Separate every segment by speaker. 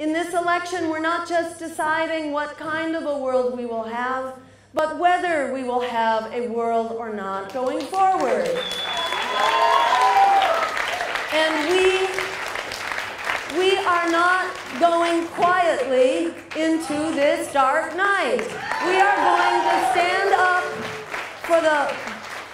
Speaker 1: In this election, we're not just deciding what kind of a world we will have, but whether we will have a world or not going forward. And we, we are not going quietly into this dark night. We are going to stand up for the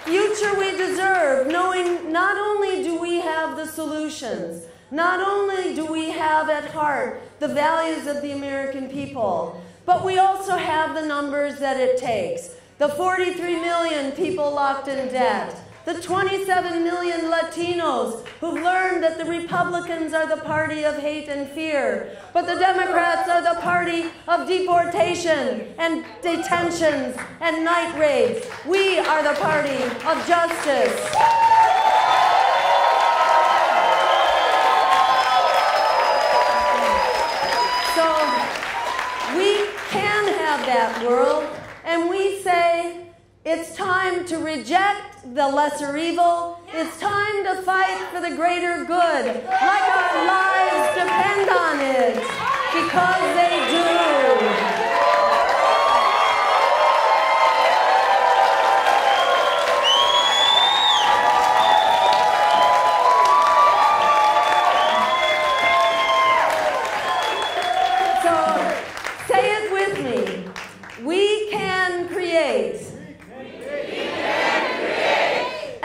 Speaker 1: future we deserve, knowing not only do we have the solutions, not only do we have at heart the values of the American people, but we also have the numbers that it takes. The 43 million people locked in debt, the 27 million Latinos who've learned that the Republicans are the party of hate and fear, but the Democrats are the party of deportation and detentions and night raids. We are the party of justice. That world, and we say it's time to reject the lesser evil. It's time to fight for the greater good, like our lives depend on it, because they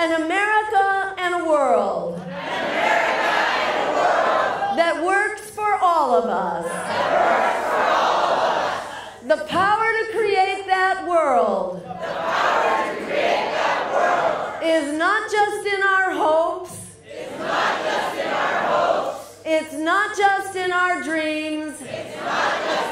Speaker 1: An America and a world. That works for all of us. The power to create that world. Is not just in our hopes. It's not just in our dreams. Right here and right now,